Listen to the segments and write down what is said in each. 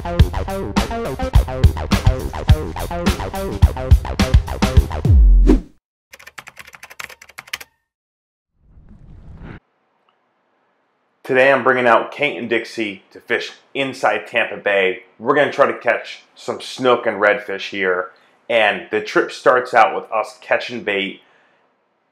Today I'm bringing out Kate and Dixie to fish inside Tampa Bay. We're going to try to catch some snook and redfish here. And the trip starts out with us catching bait.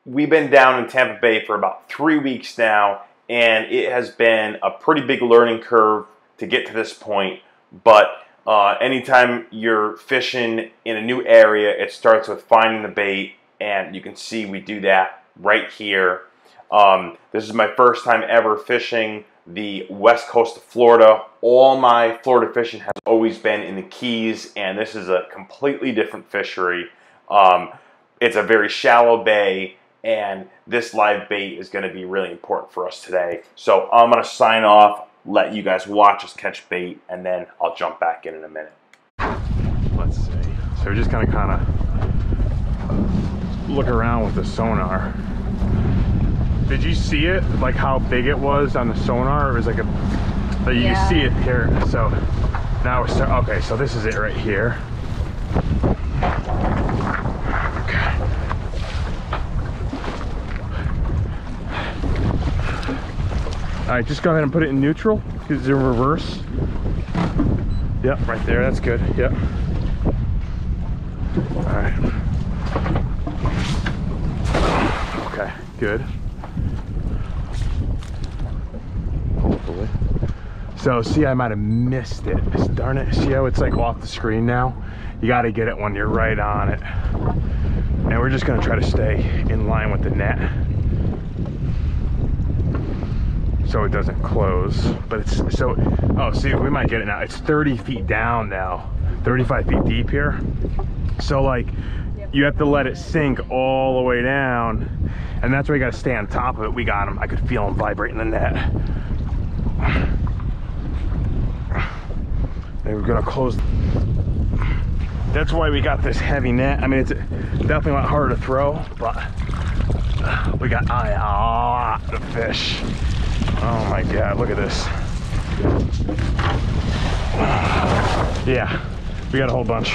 We've been down in Tampa Bay for about three weeks now, and it has been a pretty big learning curve to get to this point. But uh, anytime you're fishing in a new area, it starts with finding the bait, and you can see we do that right here um, this is my first time ever fishing the west coast of Florida. All my Florida fishing has always been in the Keys, and this is a completely different fishery. Um, it's a very shallow bay, and this live bait is going to be really important for us today. So I'm going to sign off, let you guys watch us catch bait, and then I'll jump back in in a minute. Let's see. So we're just going to kind of look around with the sonar. Did you see it? Like how big it was on the sonar? It was like a, like you yeah. see it here. So now we're start, okay, so this is it right here. Right, just go ahead and put it in neutral. Because it's in reverse. Yep, right there, that's good, yep. All right. Okay, good. So see, I might have missed it. Darn it, see how it's like off the screen now? You gotta get it when you're right on it. And we're just gonna try to stay in line with the net so it doesn't close. But it's so, oh, see, we might get it now. It's 30 feet down now, 35 feet deep here. So like, you have to let it sink all the way down and that's where you got to stay on top of it we got him i could feel him vibrating the net they were gonna close that's why we got this heavy net i mean it's definitely a lot harder to throw but we got a lot of fish oh my god look at this. Yeah we got a whole bunch.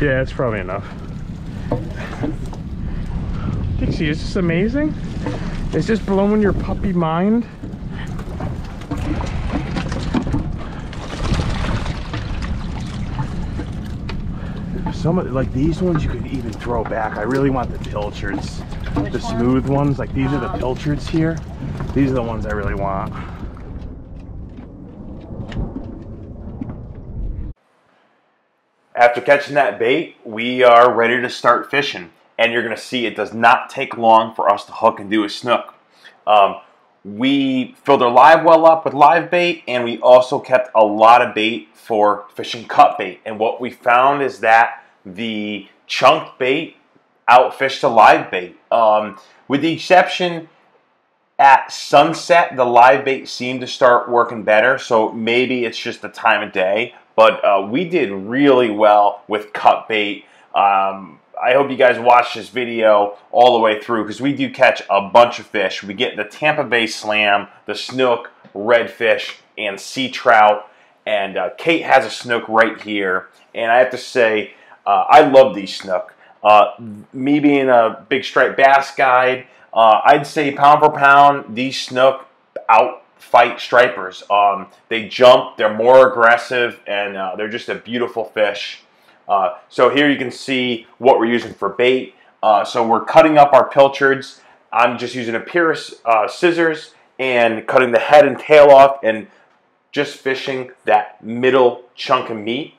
Yeah it's probably enough. Dixie is this amazing? Is this blowing your puppy mind? Some of like these ones you could even throw back. I really want the pilchards Which the smooth one? ones like these are the pilchards here. These are the ones i really want. After catching that bait we are ready to start fishing and you're going to see it does not take long for us to hook and do a snook. Um, we filled our live well up with live bait and we also kept a lot of bait for fishing cut bait. And what we found is that the chunk bait outfished to live bait. Um, with the exception at sunset, the live bait seemed to start working better, so maybe it's just the time of day. But uh, we did really well with cut bait. Um, I hope you guys watch this video all the way through because we do catch a bunch of fish. We get the Tampa Bay Slam, the snook, redfish, and sea trout. And uh, Kate has a snook right here. And I have to say, uh, I love these snook. Uh, me being a big striped bass guide, uh, I'd say pound for pound, these snook outfight stripers. Um, they jump, they're more aggressive, and uh, they're just a beautiful fish. Uh, so here you can see what we're using for bait. Uh, so we're cutting up our pilchards. I'm just using a pair of scissors and cutting the head and tail off and just fishing that middle chunk of meat.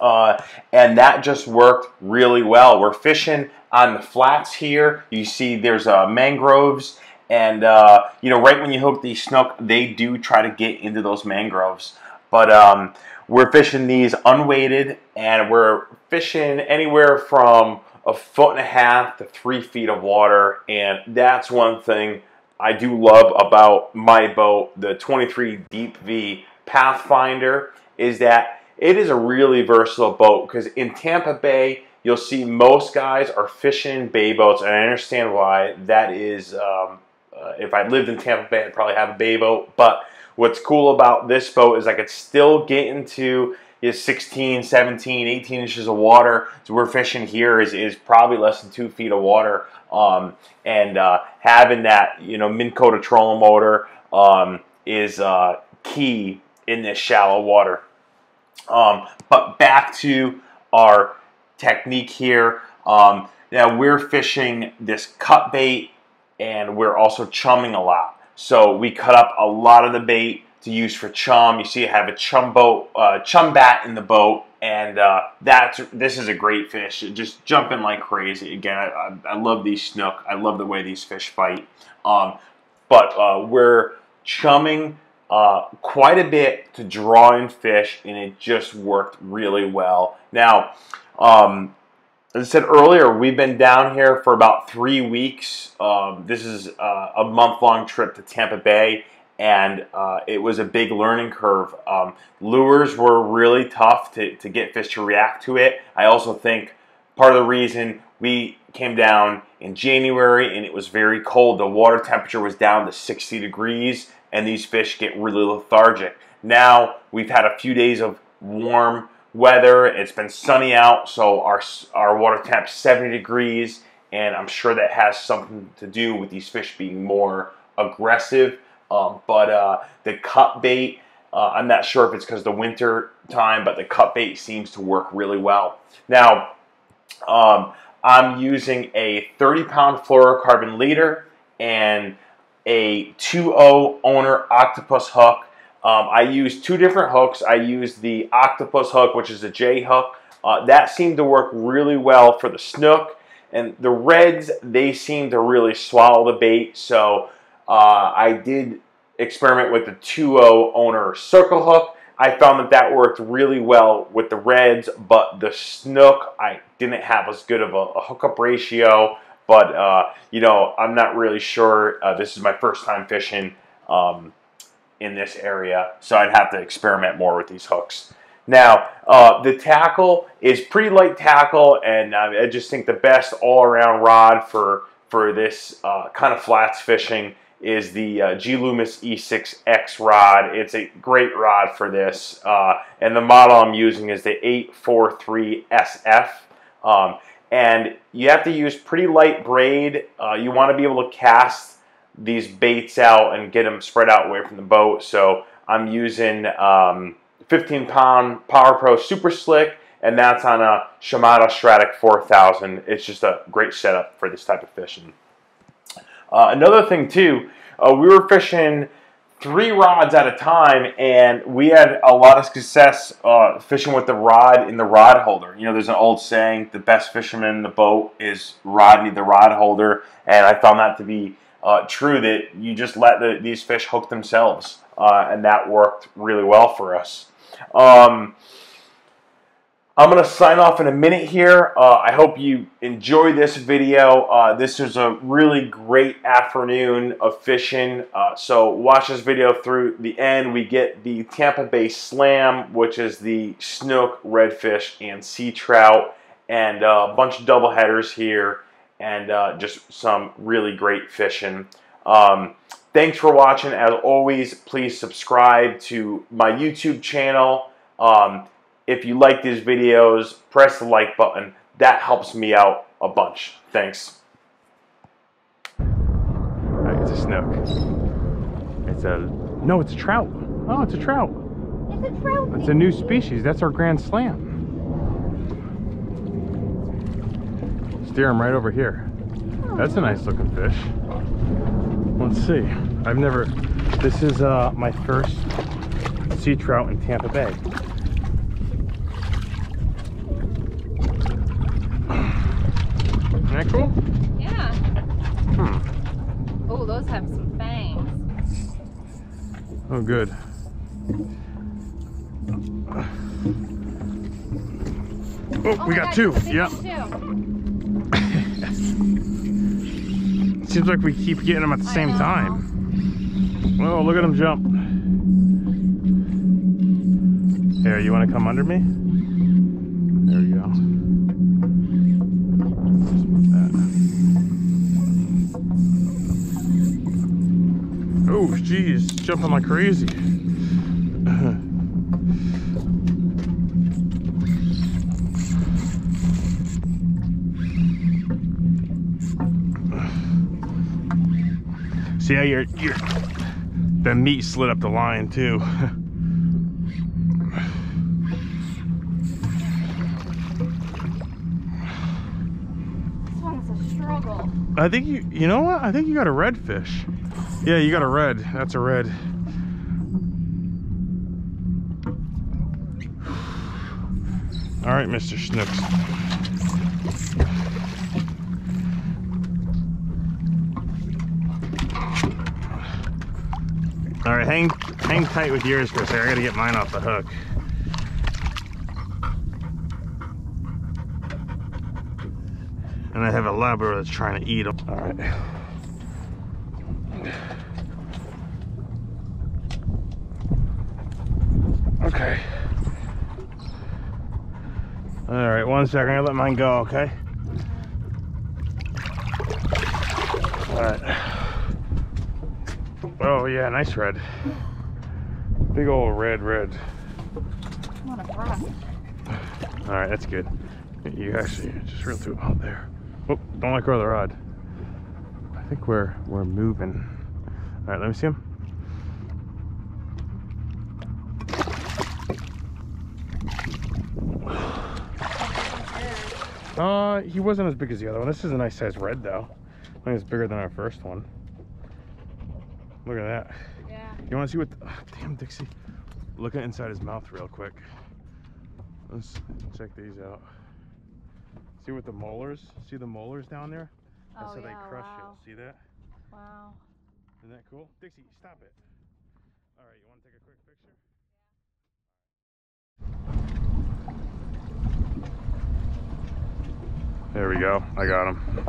Uh, and that just worked really well. We're fishing on the flats here. You see there's uh, mangroves and uh, you know right when you hook these snook they do try to get into those mangroves. But um, we're fishing these unweighted and we're fishing anywhere from a foot and a half to three feet of water and that's one thing I do love about my boat, the 23 Deep V Pathfinder, is that it is a really versatile boat because in Tampa Bay, you'll see most guys are fishing bay boats, and I understand why. That is, um, uh, if I lived in Tampa Bay, I'd probably have a bay boat. But what's cool about this boat is I could still get into is 16, 17, 18 inches of water. So we're fishing here is, is probably less than two feet of water. Um, and uh, having that, you know, Minn Kota trolling motor um, is uh, key in this shallow water. Um, but back to our technique here. Um, now we're fishing this cut bait and we're also chumming a lot. So we cut up a lot of the bait to use for chum. You see, I have a chum boat, uh, chum bat in the boat, and uh, that's this is a great fish. Just jumping like crazy. Again, I, I, love these snook. I love the way these fish fight. Um, but uh, we're chumming uh, quite a bit to draw in fish, and it just worked really well. Now, um, as I said earlier, we've been down here for about three weeks. Um, this is uh, a month-long trip to Tampa Bay and uh, it was a big learning curve. Um, lures were really tough to, to get fish to react to it. I also think part of the reason we came down in January and it was very cold, the water temperature was down to 60 degrees, and these fish get really lethargic. Now we've had a few days of warm weather. It's been sunny out, so our our water temp 70 degrees, and I'm sure that has something to do with these fish being more aggressive um, but uh, the cut bait, uh, I'm not sure if it's because the winter time, but the cut bait seems to work really well. Now, um, I'm using a 30 pound fluorocarbon leader and a 2-0 owner octopus hook. Um, I used two different hooks. I used the octopus hook, which is a J hook. Uh, that seemed to work really well for the snook. And the reds, they seem to really swallow the bait. So uh, I did experiment with the 2-0 owner circle hook. I found that that worked really well with the reds, but the snook, I didn't have as good of a, a hookup ratio. But, uh, you know, I'm not really sure. Uh, this is my first time fishing um, in this area, so I'd have to experiment more with these hooks. Now, uh, the tackle is pretty light tackle, and uh, I just think the best all-around rod for, for this uh, kind of flats fishing is the uh, G Loomis E6X rod. It's a great rod for this, uh, and the model I'm using is the 843SF. Um, and you have to use pretty light braid. Uh, you want to be able to cast these baits out and get them spread out away from the boat. So I'm using um, 15 pound Power Pro Super Slick, and that's on a Shimano Stradic 4000. It's just a great setup for this type of fishing. Uh, another thing too, uh, we were fishing three rods at a time, and we had a lot of success uh, fishing with the rod in the rod holder. You know, there's an old saying: "The best fisherman in the boat is Rodney, the rod holder," and I found that to be uh, true. That you just let the, these fish hook themselves, uh, and that worked really well for us. Um, I'm going to sign off in a minute here. Uh, I hope you enjoy this video. Uh, this was a really great afternoon of fishing. Uh, so watch this video through the end. We get the Tampa Bay Slam, which is the snook, redfish, and sea trout, and a bunch of double headers here, and uh, just some really great fishing. Um, thanks for watching. As always, please subscribe to my YouTube channel. Um, if you like these videos, press the like button. That helps me out a bunch. Thanks. It's a snook. It's a no, it's a trout. Oh, it's a trout. It's a trout. It's a new species. That's our Grand Slam. Steer him right over here. That's a nice looking fish. Let's see. I've never. This is uh, my first sea trout in Tampa Bay. Isn't that cool? Yeah. Hmm. Oh, those have some fangs. Oh, good. Oh, Oh we got God, two. Yep. Seems like we keep getting them at the I same know. time. Oh, look at them jump. Here, you want to come under me? Ooh, geez, jumping like crazy. See how your, your the meat slid up the line too. I think you, you know what? I think you got a redfish. Yeah, you got a red. That's a red. All right, Mr. Snooks. All right, hang hang tight with yours, Chris. I gotta get mine off the hook. And I have a Labrador that's trying to eat them. All right. Okay. All right, one second. Gonna let mine go, okay? All right. Oh yeah, nice red. Big old red, red. I'm on a breath. All right, that's good. You actually just reel through out there. Oh, don't let go of the rod. I think we're we're moving. All right, let me see him. Uh, he wasn't as big as the other one. This is a nice size red though. I think it's bigger than our first one. Look at that. Yeah. You want to see what? The, ah, damn, Dixie. Look at inside his mouth real quick. Let's check these out. See what the molars? See the molars down there? That's Oh, how yeah, they crush wow. it. See that? Wow. Isn't that cool? Dixie, stop it. All right, you want to take a quick picture? There we go. I got him.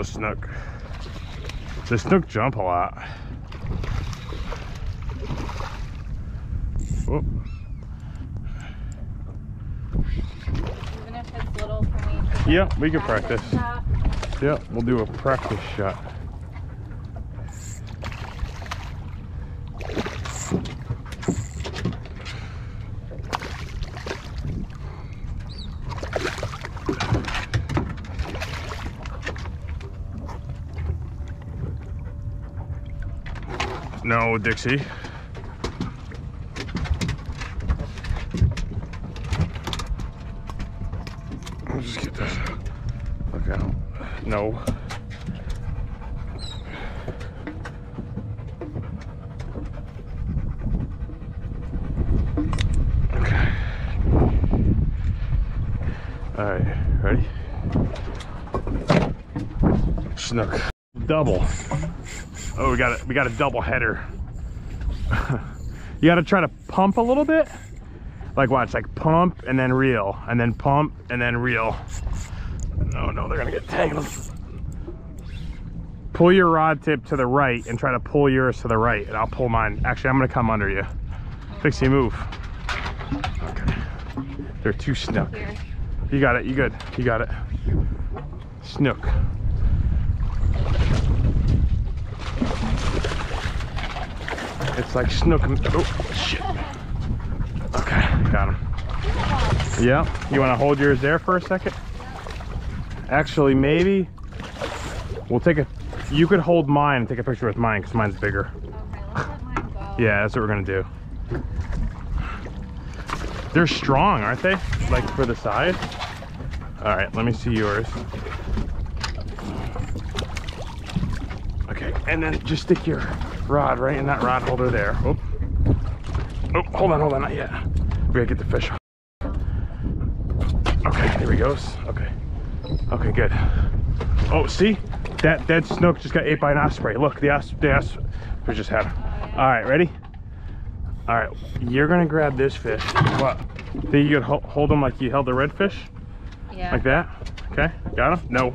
The snook. The snook jump a lot. Oh, Even if it's little Yeah, we can practice. yeah, we'll do a practice shot. No, Dixie. I'll just get this. Look out. No. Okay. All right, ready? Snook. Double. Oh, we got a, we got a double header. you got to try to pump a little bit. Like watch, like pump and then reel, and then pump and then reel. No, no, they're gonna get tangled. Pull your rod tip to the right and try to pull yours to the right, and I'll pull mine. Actually, I'm gonna come under you. Dixie, move. Okay. They're two snook. Here. You got it. You good. You got it. Snook. It's like snook. Oh shit. Okay, got him. Yeah. You want to hold yours there for a second? Actually, maybe we'll take a. You could hold mine and take a picture with mine because mine's bigger. Okay, let's let mine. Yeah, that's what we're gonna do. They're strong, aren't they? Like for the size. All right, let me see yours. Okay, and then just stick your rod right in that rod holder there. Oh, oh, hold on, hold on, not yet. We gotta get the fish. Okay, there he goes. Okay, okay, good. Oh, see, that dead snook just got ate by an osprey. Look, the os, the os, we just had. him. All right, ready? All right, you're gonna grab this fish. What? Think you could ho- hold them like you held the redfish? Yeah. Like that? Okay, got him? No.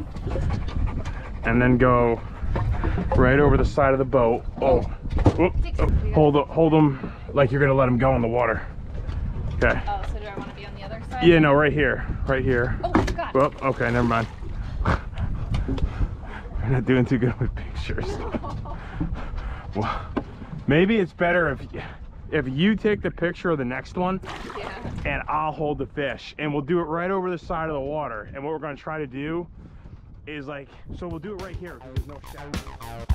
And then go right over the side of the boat. Oh, Whoop. Oh. hold hold him like you're gonna let them go in the water. Okay. Oh, so do I want to be on the other side? Yeah, no, right here, right here. Oh, God. Well, oh, okay, never mind. You're not doing too good with pictures. Well, Maybe it's better if if you take the picture of the next one Yeah. and I'll hold the fish and we'll do it right over the side of the water. And what we're gonna try to do is like, so we'll do it right here there's no shadow.